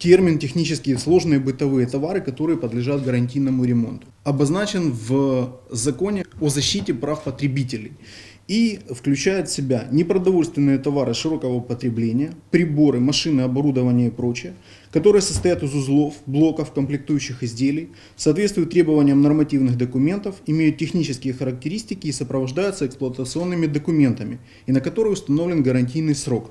термин технические сложные бытовые товары, которые подлежат гарантийному ремонту. Обозначен в законе о защите прав потребителей и включает в себя непродовольственные товары широкого потребления, приборы, машины, оборудование и прочее, которые состоят из узлов, блоков, комплектующих изделий, соответствуют требованиям нормативных документов, имеют технические характеристики и сопровождаются эксплуатационными документами, и на которые установлен гарантийный срок.